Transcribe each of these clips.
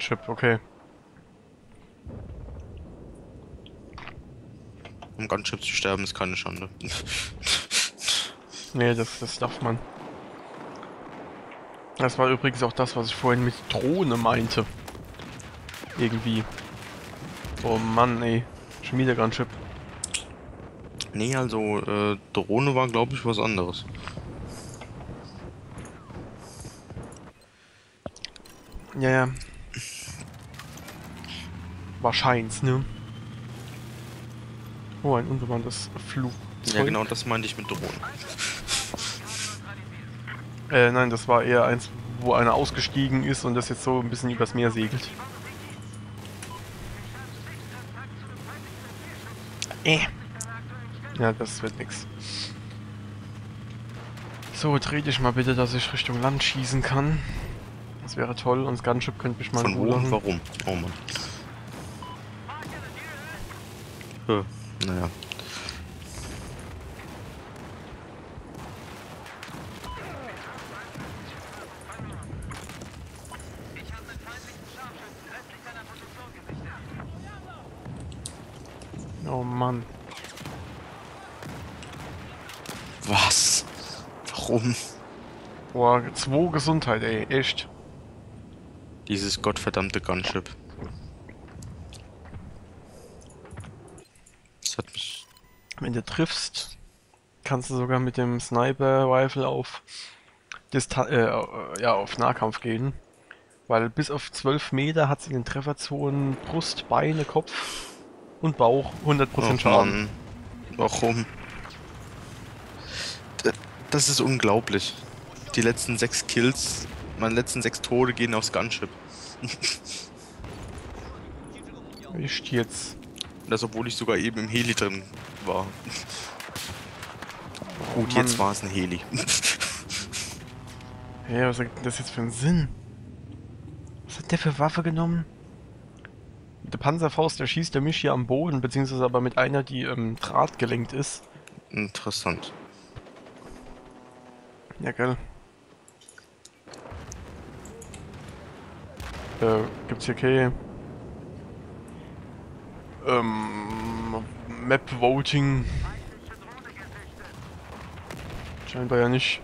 Chip, okay. Um Gunship zu sterben ist keine Schande. Nee, das, das darf man. Das war übrigens auch das, was ich vorhin mit Drohne meinte. Irgendwie. Oh Mann, ey. Schon wieder Gunship. nee, also äh, Drohne war glaube ich was anderes. Ja, ja. Wahrscheinlich, ne? Oh, ein unbemanntes Flugzeug. Ja genau, das meinte ich mit Drohnen. Äh, nein, das war eher eins, wo einer ausgestiegen ist und das jetzt so ein bisschen übers Meer segelt. Äh. Ja, das wird nix. So, dreh dich mal bitte, dass ich Richtung Land schießen kann. Das wäre toll und das Gunship könnte mich mal Von wo und warum? Oh Mann. Äh, naja. Oh Mann. Was? Warum? Boah, zwei Gesundheit, ey, echt. Dieses gottverdammte Gunship. Das hat mich. Wenn du triffst, kannst du sogar mit dem Sniper-Rifle auf, Distan äh, ja, auf Nahkampf gehen. Weil bis auf 12 Meter hat sie in den Trefferzonen Brust, Beine, Kopf und Bauch 100% Oh Schaden. Mann. Warum? Das ist unglaublich. Die letzten sechs Kills, meine letzten sechs Tode gehen aufs Gunship. Echt jetzt. Das, obwohl ich sogar eben im Heli drin war. Gut, Mann. jetzt war es ein Heli. Ja, was hat das jetzt für einen Sinn? Was hat der für Waffe genommen? Mit der Panzerfaust, der schießt der mich hier am Boden, beziehungsweise aber mit einer, die ähm, drahtgelenkt ist. Interessant. Ja, geil. Äh, gibt's hier keine ähm, Map Voting. Scheinbar ja nicht.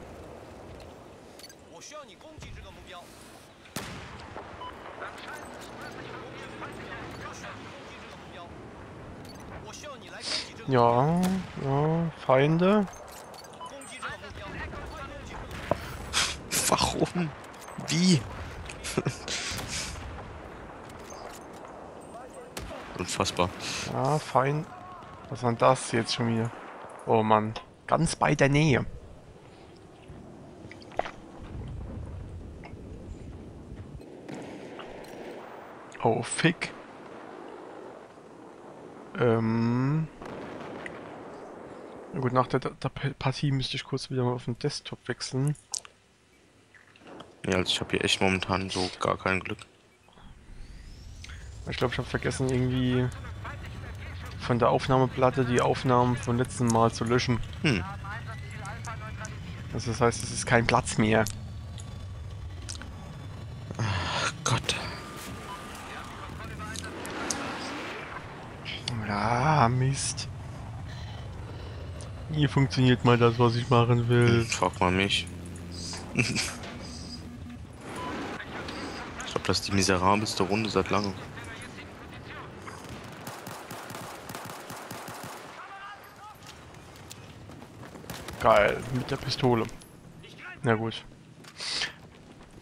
Ja, ja, Feinde. Warum? Wie? Unfassbar. Ja, Feind. Was war das jetzt schon wieder? Oh Mann. Ganz bei der Nähe. Oh, Fick. Ähm. Na gut, nach der, der Partie müsste ich kurz wieder mal auf den Desktop wechseln. Ja, also ich habe hier echt momentan so gar kein Glück. Ich glaube, ich habe vergessen, irgendwie von der Aufnahmeplatte die Aufnahmen vom letzten Mal zu löschen. Hm. Also das heißt, es ist kein Platz mehr. Gott. Ja, Mist. Hier funktioniert mal das, was ich machen Hm, will. frag mal mich. ich glaube, das ist die miserabelste Runde seit langem. Geil, mit der Pistole. Na gut.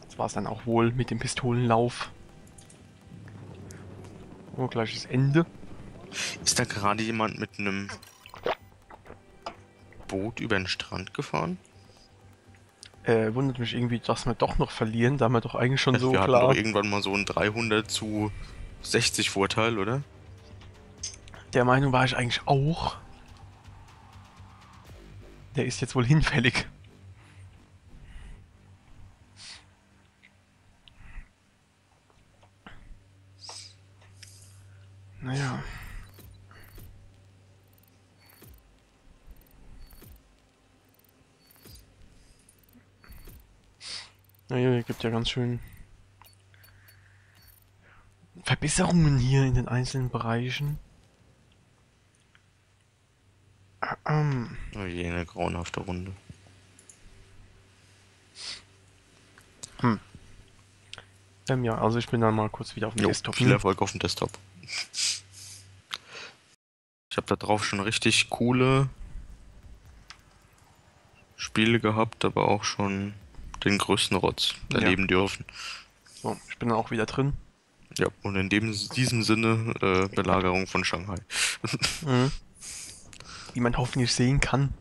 Das war's dann auch wohl mit dem Pistolenlauf. Oh, gleiches Ende. Ist da gerade jemand mit einem Boot über den Strand gefahren? Äh, wundert mich irgendwie, dass wir doch noch verlieren, da wir doch eigentlich schon so wir hatten klar... doch irgendwann mal so einen 300 zu 60 Vorteil, oder? Der Meinung war ich eigentlich auch. Der ist jetzt wohl hinfällig. Naja. Naja, gibt ja ganz schön Verbesserungen hier in den einzelnen Bereichen. Ähm, Oh eine grauenhafte Runde. ähm, ja, also ich bin dann mal kurz wieder auf dem Jo, Desktop. viel ne? Erfolg auf dem Desktop. Ich habe da drauf schon richtig coole Spiele gehabt, aber auch schon den größten Rotz Ja. erleben dürfen. So, ich bin dann auch wieder drin. Ja, und in dem, diesem Sinne äh, Belagerung von Shanghai. Mhm. Wie man hoffentlich sehen kann,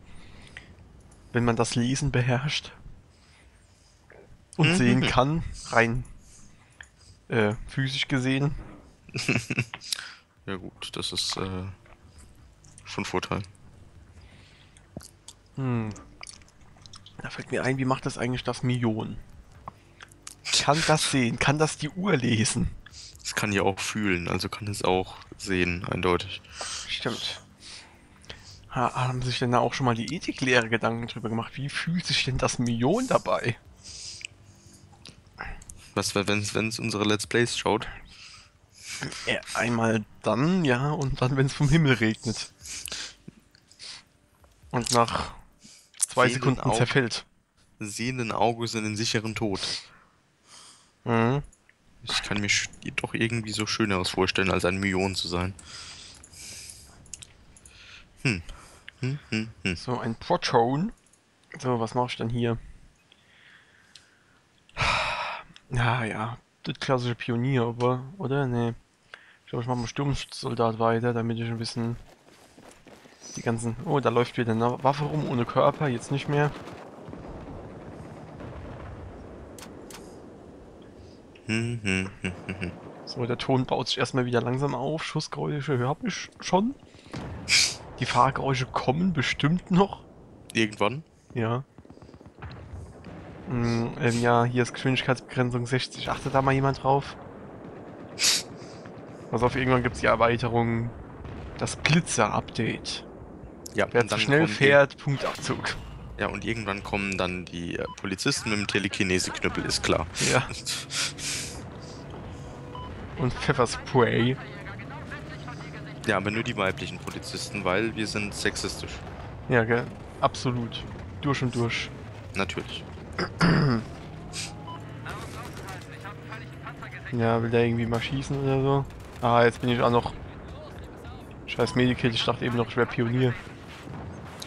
wenn man das Lesen beherrscht. Und Mhm. sehen kann, rein äh, physisch gesehen. Ja gut, das ist äh, von Vorteil. Hm. Da fällt mir ein, wie macht das eigentlich das Million? Kann das sehen? Kann das die Uhr lesen? Es kann ja auch fühlen, also kann es auch sehen, eindeutig. Stimmt. Ha, haben sich denn da auch schon mal die Ethiklehre Gedanken drüber gemacht? Wie fühlt sich denn das Million dabei? Was, wenn es unsere Let's Plays schaut? Ja, einmal dann, ja, und dann, wenn es vom Himmel regnet. Und nach zwei Sehenden Sekunden Augen. zerfällt. Sehenden Auges in den sicheren Tod. Mhm. Ich kann mir doch irgendwie so Schöneres vorstellen, als ein Million zu sein. Hm. Hm, hm, hm. So, ein Proton. So, was mache ich denn hier? Ja, ja, das klassische Pionier, aber, oder? Nee. Ich glaube, ich mache mal Sturmsoldat weiter, damit ich ein bisschen die ganzen... Oh, da läuft wieder eine Waffe rum, ohne Körper, jetzt nicht mehr. So, der Ton baut sich erstmal wieder langsam auf. Schussgeräusche hab ich schon. Die Fahrgeräusche kommen bestimmt noch. Irgendwann? Ja. Mm, ähm, ja, hier ist Geschwindigkeitsbegrenzung 60. Achtet da mal jemand drauf? Pass auf, irgendwann gibt's die Erweiterung. Das Blitzer-Update. Ja, Wer zu schnell kommen die- fährt, Punktabzug. Ja, und irgendwann kommen dann die äh, Polizisten mit dem Telekinese-Knüppel, ist klar. Ja. Und Pfefferspray. Ja, aber nur die weiblichen Polizisten, weil wir sind sexistisch. Ja, gell? Absolut. Durch und durch. Natürlich. Ja, will der irgendwie mal schießen oder so? Ah, jetzt bin ich auch noch. Scheiß Medikit, ich dachte eben noch, ich wäre Pionier.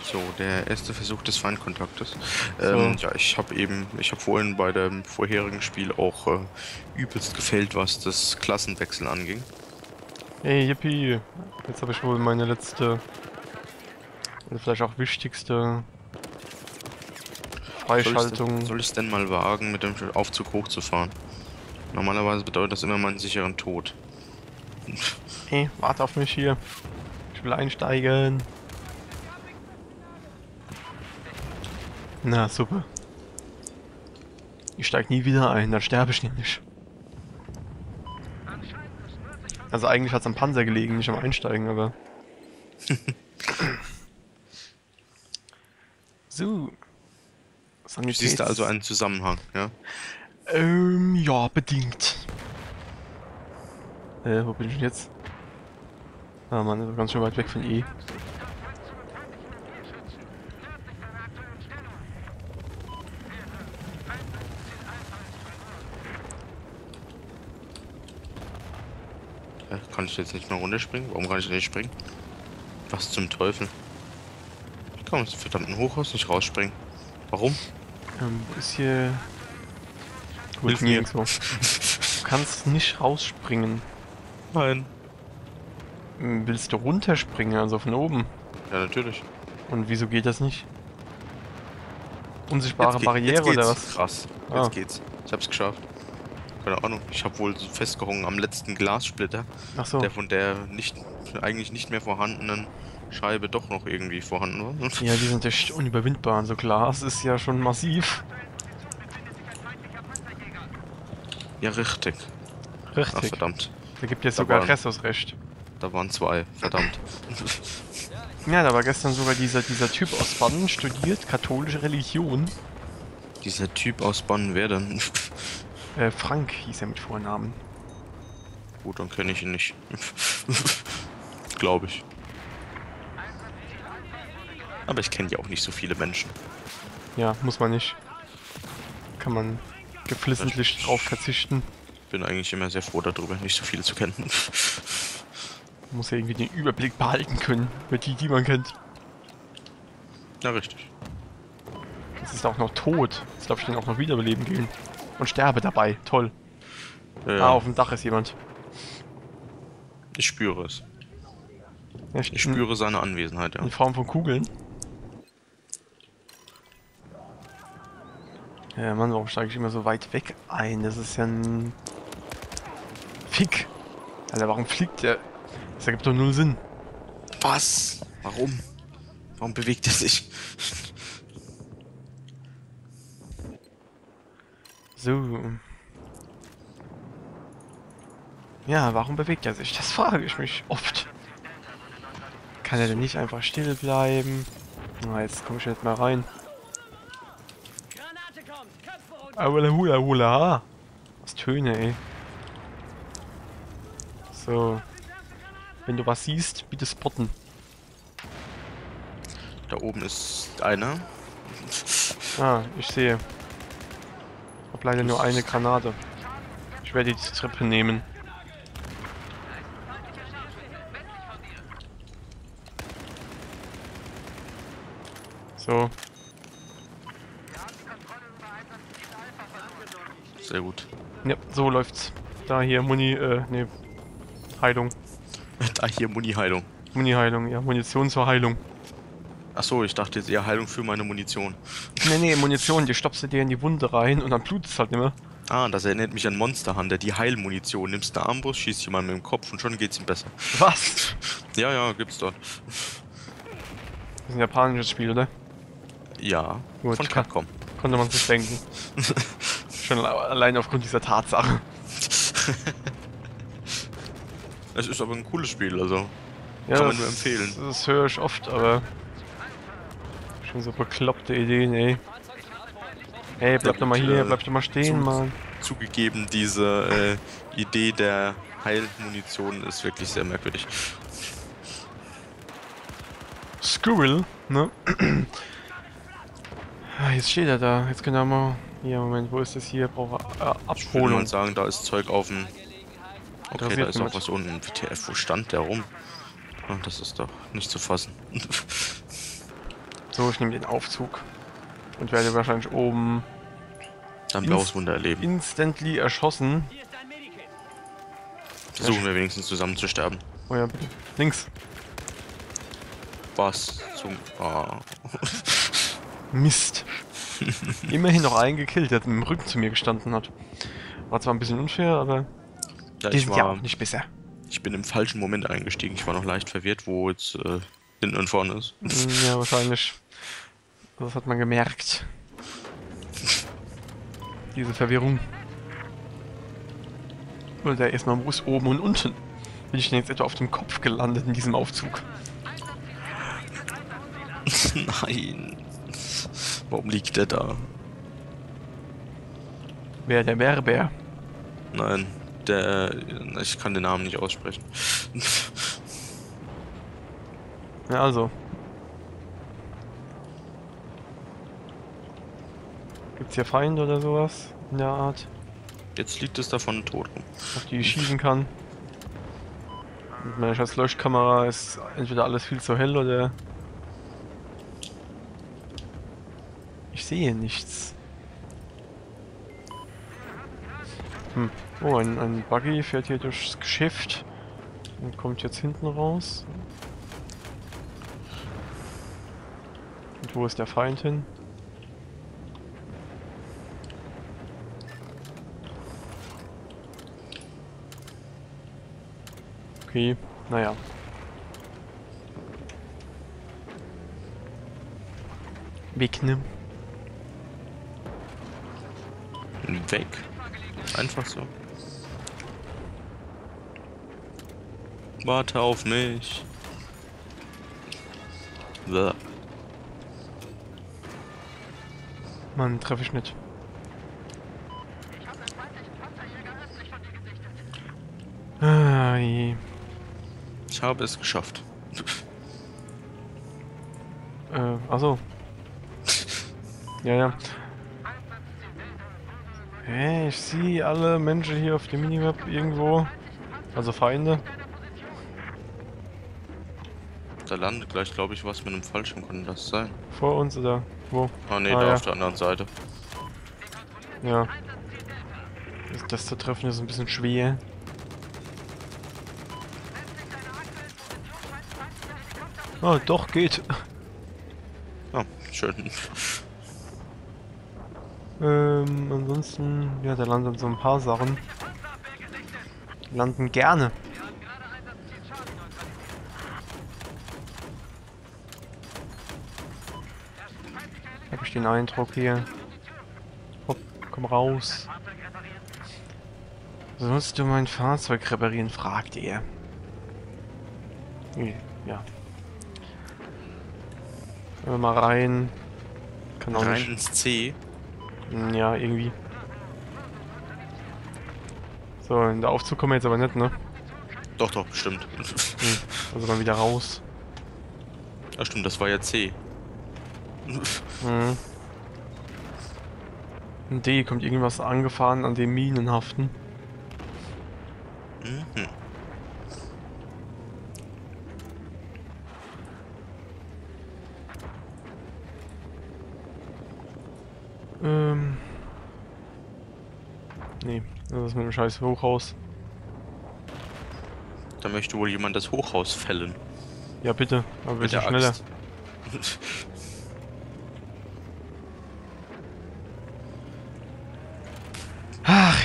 So, der erste Versuch des Feindkontaktes. So. Ähm, ja, ich habe eben, ich habe vorhin bei dem vorherigen Spiel auch äh, übelst gefällt, was das Klassenwechsel anging. Hey, yippie! Jetzt habe ich wohl meine letzte. Oder vielleicht auch wichtigste. Freischaltung. Soll ich es denn mal wagen, mit dem Aufzug hochzufahren? Normalerweise bedeutet das immer meinen sicheren Tod. Hey, warte auf mich hier. Ich will einsteigen. Na, super. Ich steig nie wieder ein, dann sterbe ich nämlich. Also eigentlich hat's am Panzer gelegen, nicht am Einsteigen, aber... so. Du siehst da also einen Zusammenhang, ja? Ähm, ja, bedingt. Äh, wo bin ich denn jetzt? Ah, Mann, das ist ganz schön weit weg von E. Kann ich jetzt nicht mehr runterspringen? Warum kann ich nicht springen? Was zum Teufel? Ich kann aus dem verdammten Hochhaus nicht rausspringen. Warum? Ähm, wo ist hier... Gut, Hilf mir. Du kannst nicht rausspringen. Nein. Hm, Willst du runterspringen, also von oben? Ja, natürlich. Und wieso geht das nicht? Unsichtbare geht- Barriere oder was? Krass. Ah. Jetzt geht's. Ich hab's geschafft. Keine Ahnung. Ich habe wohl so festgehangen am letzten Glassplitter, Ach so. der von der nicht eigentlich nicht mehr vorhandenen Scheibe doch noch irgendwie vorhanden war. Ja, die sind echt unüberwindbar. Also Glas ist ja schon massiv. Ja, richtig. Ach, Richtig. verdammt. Da gibt jetzt Da sogar Ressos recht. Da waren zwei. Verdammt. Ja, da war gestern sogar dieser, dieser Typ aus Baden studiert, katholische Religion. Dieser Typ aus Bonn, wer denn? Äh, Frank hieß er mit Vornamen. Gut, dann kenne ich ihn nicht. Glaube ich. Aber ich kenne ja auch nicht so viele Menschen. Ja, muss man nicht. Kann man geflissentlich drauf verzichten. Bin eigentlich immer sehr froh darüber, nicht so viele zu kennen. Man muss ja irgendwie den Überblick behalten können über die, die man kennt. ja, richtig. Jetzt ist er auch noch tot. Jetzt darf ich den auch noch wiederbeleben gehen. Und sterbe dabei. Toll. Ja, Ah, auf dem Dach ist jemand. ich spüre es. Ja, Ich spüre seine Anwesenheit, ja. In Form von Kugeln. Ja, Mann, warum steige ich immer so weit weg ein? Das ist ja ein... Fick! Alter, warum fliegt der? Das ergibt doch null Sinn. Was? Warum? Warum bewegt er sich? So. Ja, warum bewegt er sich? Das frage ich mich oft. Kann er denn nicht einfach still bleiben? Na, jetzt komme ich nicht mehr rein. Aula hula hula. Was Töne, ey. So. Wenn du was siehst, bitte spotten. Da oben ist einer. Ah, ich sehe. Hab leider nur eine Granate. Ich werde die Treppe nehmen. So, Sehr gut. ja, so läuft's. Da hier Muni, äh, ne, Heilung. Da hier Muni-Heilung. Muni-Heilung, ja, Munition zur Heilung. Achso, ich dachte jetzt eher Heilung für meine Munition. Ne, ne, Munition, die stopfst du dir in die Wunde rein und dann blutest halt nicht mehr. Ah, das erinnert mich an Monster Hunter, die Heilmunition. Nimmst eine Armbrust, schießt jemand mit dem Kopf und schon geht's ihm besser. Was? Ja, ja, gibt's dort. Das ist ein japanisches Spiel, oder? Ja, Gut, von kann- Capcom. Konnte man sich denken. Schon alle- allein aufgrund dieser Tatsache. Es ist aber ein cooles Spiel, also. Ja, Kann man das- nur empfehlen. Das höre ich oft, aber. Schon so bekloppte Ideen, ey. Ey, bleib Ja, doch mal hier, bleib doch mal stehen, zu- Mann. Zugegeben, diese äh, Idee der Heilmunition ist wirklich sehr merkwürdig. Squirrel, ne? Ah, Jetzt steht er da. Jetzt können wir mal. Hier, Moment, wo ist das hier? Brauche äh, Abholung. mal sagen, da ist Zeug auf dem. Okay, da Interessiert ist auch was unten. WTF, wo stand der rum? Ah, das ist doch nicht zu fassen. So, ich nehme den Aufzug. Und werde wahrscheinlich oben Ins- blaues Wunder erleben. instantly erschossen. Ein! Versuchen wir wenigstens zusammen zu sterben. Oh ja, bitte. Links. Was zum. Ah. Mist. Immerhin noch einen gekillt, der dem Rücken zu mir gestanden hat. War zwar ein bisschen unfair, aber Ja, die sind ja war, auch nicht besser. ich bin im falschen Moment eingestiegen. Ich war noch leicht verwirrt, wo jetzt äh, hinten und vorne ist. Mm, Ja, wahrscheinlich. Das hat man gemerkt. Diese Verwirrung. Oder erstmal muss oben und unten. Bin ich denn jetzt etwa auf dem Kopf gelandet in diesem Aufzug? Nein. Warum liegt der da? Wer der Bärbär? Nein, der. Ich kann den Namen nicht aussprechen. Ja, also. Gibt's hier Feinde oder sowas in der Art, Jetzt liegt es davon tot rum. auf die ich schießen kann? Mit meiner scheiß Leuchtkamera ist entweder alles viel zu hell oder... Ich sehe nichts. Hm. Oh, ein, ein Buggy fährt hier durchs Geschäft und kommt jetzt hinten raus. Wo ist der Feind hin? Okay, naja. Wegnimm. Weg. Einfach so. Warte auf mich. Bäh. Mann, treffe ich nicht. Ah. Ich habe es geschafft. Äh, achso. Ja, ja. Hey, ich sehe alle Menschen hier auf dem Minimap irgendwo. Also Feinde. Da landet gleich, glaube ich, was mit einem Fallschirm. Kann das sein? Vor uns oder wo? Ah, nee, Ah, da ja. auf der anderen Seite. Ja. Das, das zu treffen ist ein bisschen schwer. Ah, doch, geht. Ah, schön. Ähm, ansonsten, ja, da landen so ein paar Sachen. Landen gerne. Habe ich den Eindruck hier. Hopp, komm raus. Sollst du mein Fahrzeug reparieren? fragt er. Ja. Gehen wir mal rein. Kann auch Rein nicht. ins C. Hm, Ja, irgendwie. So, in der Aufzug kommen wir jetzt aber nicht, ne? Doch, doch, bestimmt. Hm, also dann wieder raus. Ja, stimmt, das war ja C. Hm. Ein D kommt irgendwas angefahren, an dem Minen haften. Mhm. Ähm. Nee, das ist mit dem scheiß Hochhaus. Da möchte wohl jemand das Hochhaus fällen. Ja, bitte, aber bitte schneller. Axt. Ach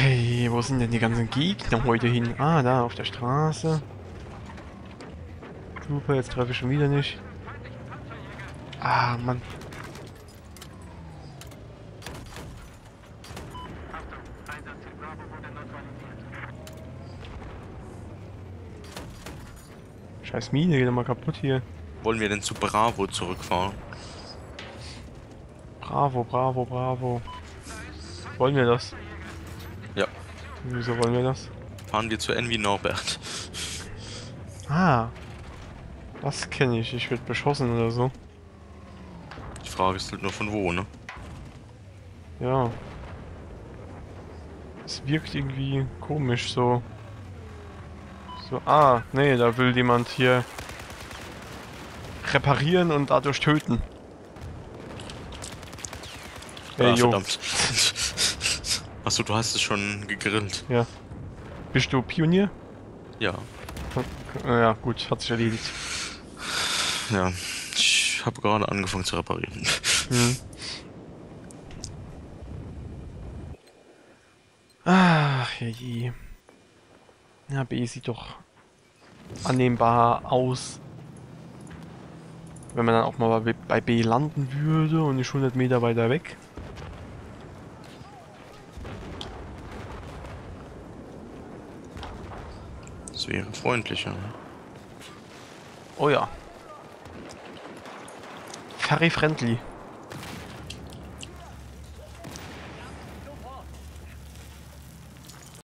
wo sind denn die ganzen Gegner heute hin? Ah, da, auf der Straße. Super, jetzt treffe ich schon wieder nicht. Ah, Mann. Scheiß Mine geht doch mal kaputt hier. Wollen wir denn zu Bravo zurückfahren? Bravo, bravo, bravo. Wollen wir das? Wieso wollen wir das? Fahren wir zu Envy Norbert. Ah. Das kenne ich. Ich werde beschossen oder so. Die Frage ist halt nur von wo, ne? Ja. Es wirkt irgendwie komisch so. So, ah, nee, da will jemand hier reparieren und dadurch töten. Hey, ah, verdammt. Achso, du hast es schon gegrillt. Ja. Bist du Pionier? Ja. Äh, Ja, gut, hat sich erledigt. Ja. Ich habe gerade angefangen zu reparieren. Hm. Ach, ja je. Ja, B sieht doch annehmbar aus. Wenn man dann auch mal bei bei B landen würde und nicht 100 Meter weiter weg. Das wäre freundlicher. ne? Oh ja. Ferry friendly.